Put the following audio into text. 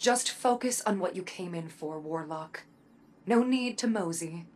Just focus on what you came in for, Warlock. No need to mosey.